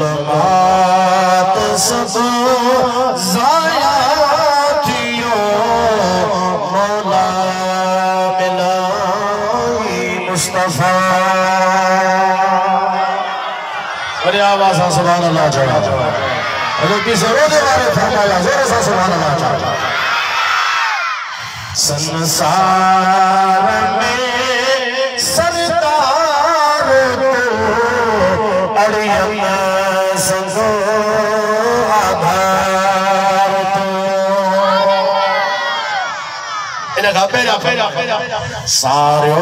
ظلمات سب ضائع مولا مصطفیٰ۔ آواز ہاں سبحان اللہ چڑھا۔ بارے فرمایا سا سبحان اللہ چڑھا۔ سنسار میں سردار تو اڑیم انہیں کہا پیرا پیرا پیرا ساریوں